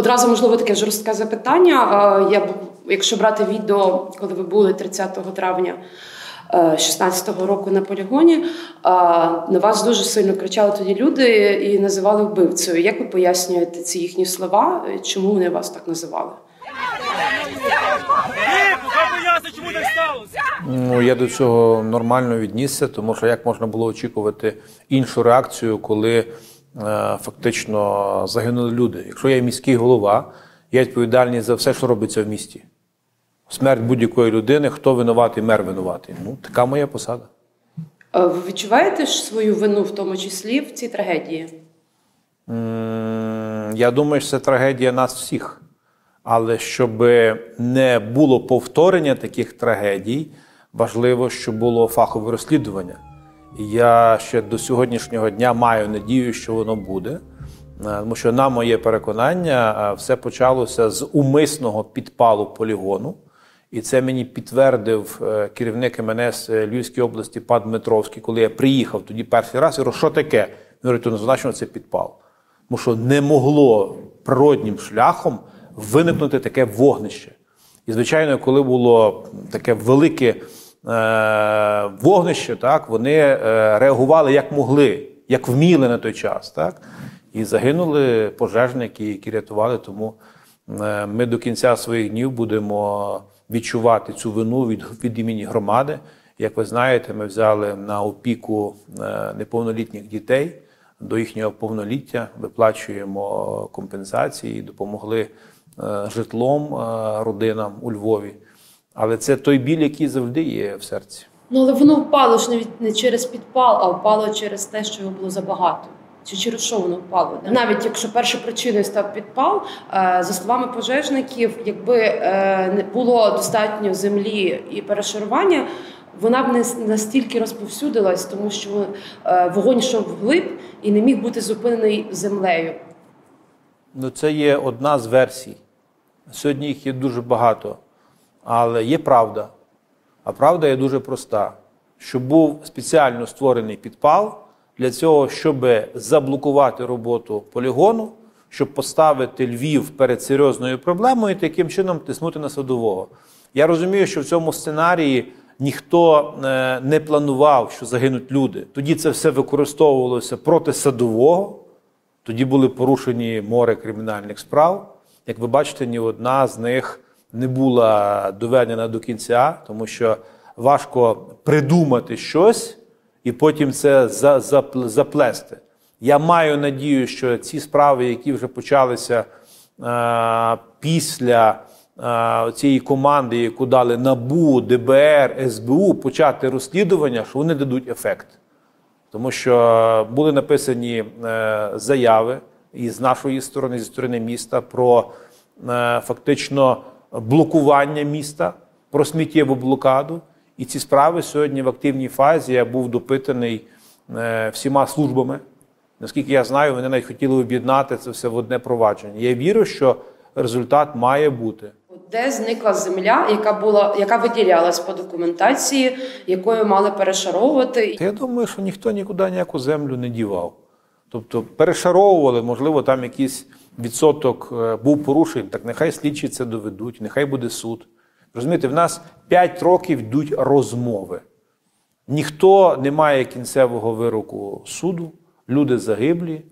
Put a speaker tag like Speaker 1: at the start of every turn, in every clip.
Speaker 1: Одразу можливо таке жорстке запитання. Я якщо брати відео, коли ви були 30 травня 16-го року на полігоні, на вас дуже сильно кричали тоді люди і називали вбивцею. Як ви пояснюєте ці їхні слова? Чому вони вас так називали?
Speaker 2: Ну, я до цього нормально віднісся, тому що як можна було очікувати іншу реакцію, коли е, фактично загинули люди. Якщо я міський голова, я відповідальний за все, що робиться в місті. Смерть будь-якої людини, хто винуватий, мер винуватий. Ну, така моя посада.
Speaker 1: Ви відчуваєте ж свою вину, в тому числі, в цій трагедії?
Speaker 2: Я думаю, що це трагедія нас всіх. Але щоб не було повторення таких трагедій, важливо, щоб було фахове розслідування. Я ще до сьогоднішнього дня маю надію, що воно буде. Е, тому що, на моє переконання, е, все почалося з умисного підпалу полігону. І це мені підтвердив е, керівник МНС Львівської області пан Дмитровський, коли я приїхав тоді перший раз. і говорю, що таке? Він говорить, то назначено це підпал. Тому що не могло природнім шляхом виникнути таке вогнище. І, звичайно, коли було таке велике вогнище, так, вони е, реагували як могли, як вміли на той час. Так? І загинули пожежники, які рятували. Тому е, ми до кінця своїх днів будемо відчувати цю вину від, від імені громади. Як ви знаєте, ми взяли на опіку е, неповнолітніх дітей. До їхнього повноліття виплачуємо компенсації, допомогли Е, житлом е, родинам у Львові. Але це той біль, який завжди є в серці.
Speaker 1: Ну але воно впало ж навіть не через підпал, а впало через те, що його було забагато. Чи через що воно впало? Навіть якщо першою причиною став підпал, е, за словами пожежників, якби не було достатньо землі і перешарування, вона б не настільки розповсюдилась, тому що вогонь йшов вглиб і не міг бути зупинений землею.
Speaker 2: Ну, це є одна з версій. Сьогодні їх є дуже багато. Але є правда. А правда є дуже проста: що був спеціально створений підпал для цього, щоб заблокувати роботу полігону, щоб поставити Львів перед серйозною проблемою і таким чином тиснути на садового. Я розумію, що в цьому сценарії ніхто е, не планував, що загинуть люди. Тоді це все використовувалося проти садового. Тоді були порушені море кримінальних справ. Як ви бачите, ні одна з них не була доведена до кінця, тому що важко придумати щось і потім це заплести. Я маю надію, що ці справи, які вже почалися е, після е, цієї команди, яку дали НАБУ, ДБР, СБУ, почати розслідування, що вони дадуть ефект. Тому що були написані е, заяви і з нашої сторони, зі сторони міста, про фактично блокування міста, про сміттєву блокаду. І ці справи сьогодні в активній фазі я був допитаний е, всіма службами. Наскільки я знаю, вони навіть хотіли об'єднати це все в одне провадження. Я вірю, що результат має бути.
Speaker 1: Де зникла земля, яка була, яка виділялась по документації, якою мали перешаровувати?
Speaker 2: Я думаю, що ніхто нікуди ніяку землю не дівав. Тобто перешаровували, можливо, там якийсь відсоток е, був порушений, так нехай слідчі це доведуть, нехай буде суд. Розумієте, в нас 5 років йдуть розмови. Ніхто не має кінцевого вироку суду, люди загиблі.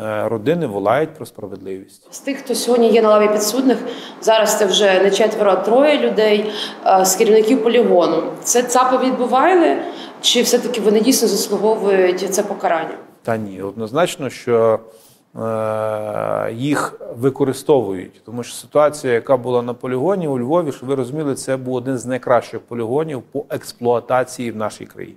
Speaker 2: Е, родини волають про справедливість.
Speaker 1: З тих, хто сьогодні є на лаві підсудних, зараз це вже не четверо, а троє людей е, з керівників полігону. Це ЦАПи відбували, чи все-таки вони дійсно заслуговують це покарання?
Speaker 2: Та ні, однозначно, що їх використовують, тому що ситуація, яка була на полігоні у Львові, що ви розуміли, це був один з найкращих полігонів по експлуатації в нашій країні.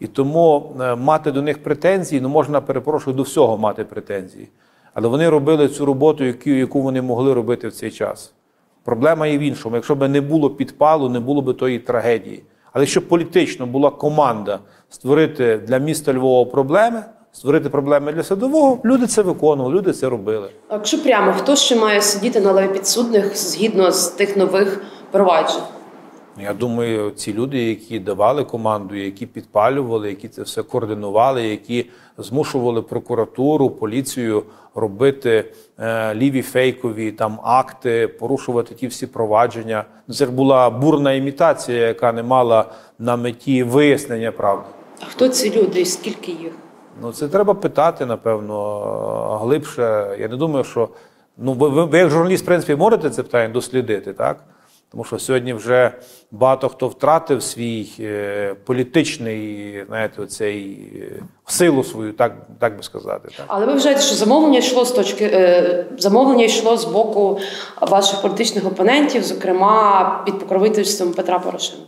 Speaker 2: І тому е, мати до них претензії, ну можна, перепрошую, до всього мати претензії. Але вони робили цю роботу, яку яку вони могли робити в цей час. Проблема є в іншому. Якщо б не було підпалу, не було б тої трагедії. Але якщо політично була команда створити для міста Львова проблеми, створити проблеми для садового, люди це виконували, люди це робили.
Speaker 1: А якщо прямо хто ще має сидіти на лаві підсудних згідно з тих нових проваджень?
Speaker 2: Я думаю, ці люди, які давали команду, які підпалювали, які це все координували, які змушували прокуратуру, поліцію робити е, ліві фейкові там акти, порушувати ті всі провадження. Ну, Це була бурна імітація, яка не мала на меті вияснення правди.
Speaker 1: А хто ці люди і скільки їх?
Speaker 2: Ну, це треба питати, напевно, глибше. Я не думаю, що. Ну, ви, ви, ви як журналіст, в принципі, можете це питання дослідити, так? Тому що сьогодні вже багато хто втратив свій е, політичний, знаєте, оцей е, силу свою, так, так би сказати. Так?
Speaker 1: Але ви вважаєте, що замовлення йшло з точки е, замовлення йшло з боку ваших політичних опонентів, зокрема під покровительством Петра Порошенка?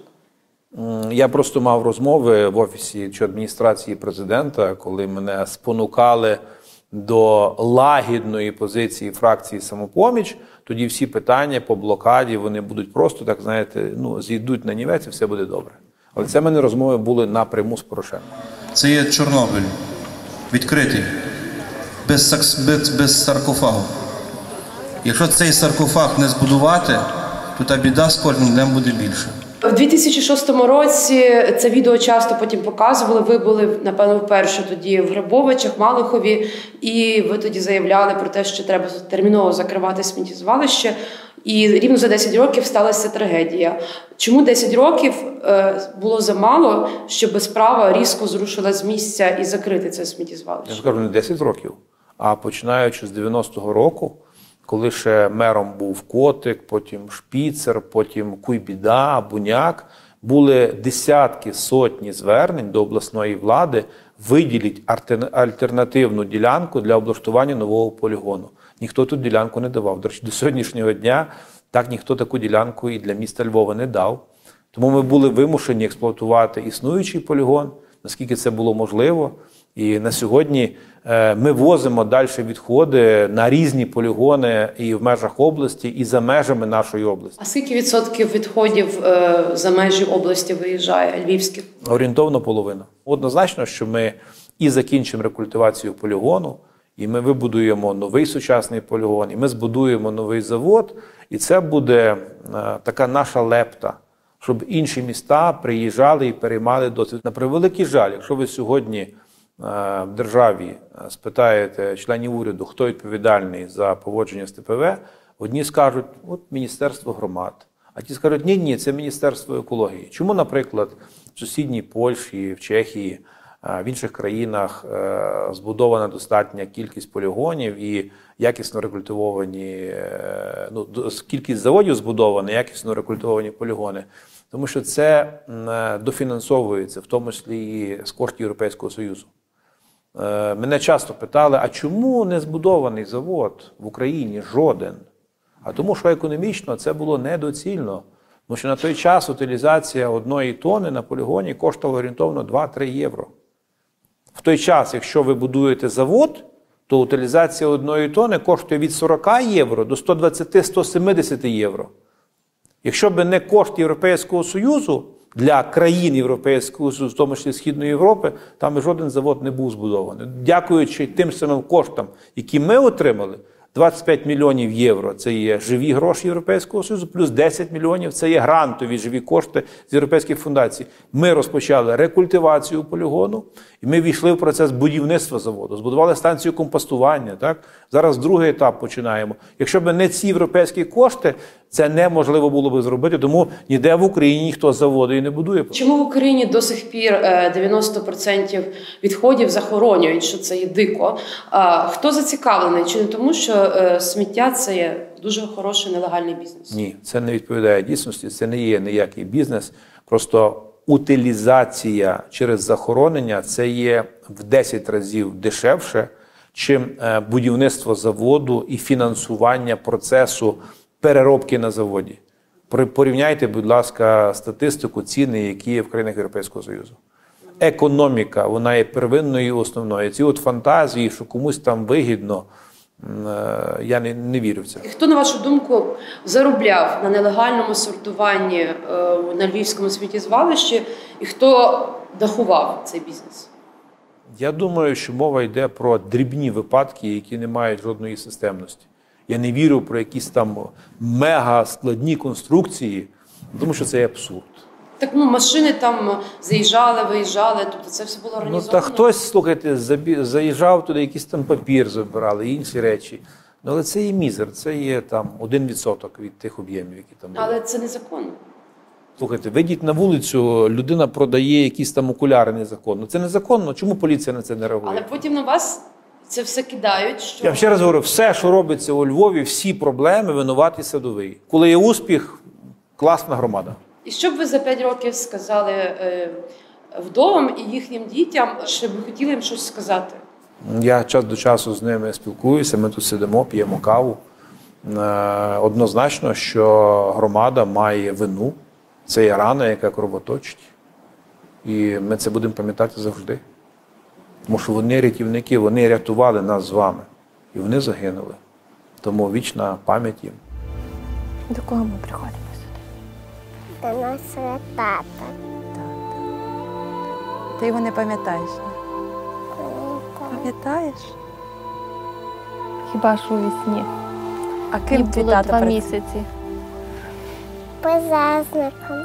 Speaker 2: М, Я просто мав розмови в офісі чи адміністрації президента, коли мене спонукали до лагідної позиції фракції самопоміч. Тоді всі питання по блокаді вони будуть просто так, знаєте, ну зійдуть на нівець, і все буде добре. Але це в мене розмови були напряму з Порошенком.
Speaker 3: Це є Чорнобиль. Відкритий. Без, без, без саркофагу. Якщо цей саркофаг не збудувати, то та біда з кожним днем буде більше.
Speaker 1: В 2006 році це відео часто потім показували. Ви були напевно вперше тоді в Грибовичах, Малихові, і ви тоді заявляли про те, що треба терміново закривати сміттєзвалище. І рівно за 10 років сталася трагедія. Чому 10 років е, було замало, щоб справа різко зрушила з місця і закрити це
Speaker 2: Я
Speaker 1: сміттєзвалище?
Speaker 2: ж кажу, не 10 років, а починаючи з 90-го року, коли ще мером був Котик, потім Шпіцер, потім Куйбіда, Буняк, були десятки, сотні звернень до обласної влади альтер- альтернативну ділянку для облаштування нового полігону. Ніхто тут ділянку не давав. До речі, до сьогоднішнього дня так ніхто таку ділянку і для міста Львова не дав. Тому ми були вимушені експлуатувати існуючий полігон, наскільки це було можливо. І на сьогодні е, ми возимо далі відходи на різні полігони і в межах області, і за межами нашої області.
Speaker 1: А скільки відсотків відходів е, за межі області виїжджає львівських?
Speaker 2: Орієнтовно половина. Однозначно, що ми і закінчимо рекультивацію полігону, і ми вибудуємо новий сучасний полігон, і ми збудуємо новий завод. І це буде е, така наша лепта, щоб інші міста приїжджали і переймали досвід. На превеликий жаль, якщо ви сьогодні державі е, спитаєте членів уряду, хто відповідальний за поводження з ТПВ, одні скажуть, от Міністерство громад. А ті скажуть, ні, ні, це Міністерство екології. Чому, наприклад, в сусідній Польщі, в Чехії, е, в інших країнах е, збудована достатня кількість полігонів і якісно рекультивовані, е, ну, кількість заводів збудована, якісно рекультивовані полігони. Тому що це е, дофінансовується, в тому числі і з коштів Європейського Союзу. Е, Мене часто питали, а чому не збудований завод в Україні жоден? А тому, що економічно це було недоцільно. Тому що на той час утилізація одної тони на полігоні коштувала орієнтовно 2-3 євро. В той час, якщо ви будуєте завод, то утилізація одної тони коштує від 40 євро до 120-170 євро. Якщо б не кошт Європейського Союзу для країн Європейського Союзу, в тому числі Східної Європи, там жоден завод не був збудований. Дякуючи тим самим коштам, які ми отримали, 25 мільйонів євро це є живі гроші Європейського Союзу, плюс 10 мільйонів це є грантові живі кошти з європейських фундацій. Ми розпочали рекультивацію полігону, і ми війшли в процес будівництва заводу, збудували станцію компостування. Так зараз другий етап починаємо. Якщо б не ці європейські кошти, це неможливо було би зробити, тому ніде в Україні ніхто заводу і не будує.
Speaker 1: Чому в Україні до сих пір е, 90% відходів захоронюють, що це є дико? Хто зацікавлений? Чи не тому, що е, сміття це є дуже хороший нелегальний бізнес?
Speaker 2: Ні, це не відповідає дійсності, це не є ніякий бізнес. Просто утилізація через захоронення це є в 10 разів дешевше, чим е, будівництво заводу і фінансування процесу переробки на заводі. Порівняйте, будь ласка, статистику ціни, які є в країнах Європейського Союзу. Економіка, вона є первинною і основною. Ці от фантазії, що комусь там вигідно, е, я не, не вірю в це.
Speaker 1: Хто, на вашу думку, заробляв на нелегальному сортуванні е, на львівському сміттєзвалищі, і хто дахував цей бізнес?
Speaker 2: Я думаю, що мова йде про дрібні випадки, які не мають жодної системності. Я не вірю про якісь там мега складні конструкції, Тому що це є абсурд.
Speaker 1: Так ну машини там заїжджали, виїжджали, тобто це все було
Speaker 2: Ну
Speaker 1: організовано.
Speaker 2: та хтось, слухайте, заїжджав туди, якийсь там папір забирали, інші речі. Ну, але це є мізер, це є там 1% від тих об'ємів, які там були.
Speaker 1: Але це незаконно.
Speaker 2: Слухайте, вийдіть на вулицю, людина продає якісь там окуляри незаконно. Це незаконно. Чому поліція на це не реагує?
Speaker 1: Але потім на вас це все кидають. Що
Speaker 2: Я ще раз говорю, все, що робиться у Львові, всі проблеми винуваті садовий. Коли є успіх, класна громада.
Speaker 1: І що б ви за 5 років сказали е, вдовам і їхнім дітям, що ви хотіли їм щось сказати?
Speaker 2: Я час до часу з ними спілкуюся. Ми тут сидимо, п'ємо каву. Е, Однозначно, що громада має вину. Це є рана, яка кровоточить. І ми це будемо пам'ятати завжди. Тому що вони рятівники, вони рятували нас з вами. І вони загинули. Тому вічна пам'ять їм.
Speaker 4: До кого ми приходимо сюди?
Speaker 5: До нашого тата.
Speaker 4: Ти його не пам'ятаєш? ні? Пам'ятаєш?
Speaker 6: Хіба ж у вісні?
Speaker 4: А ким твій тато
Speaker 6: два місяці.
Speaker 5: Пожежником.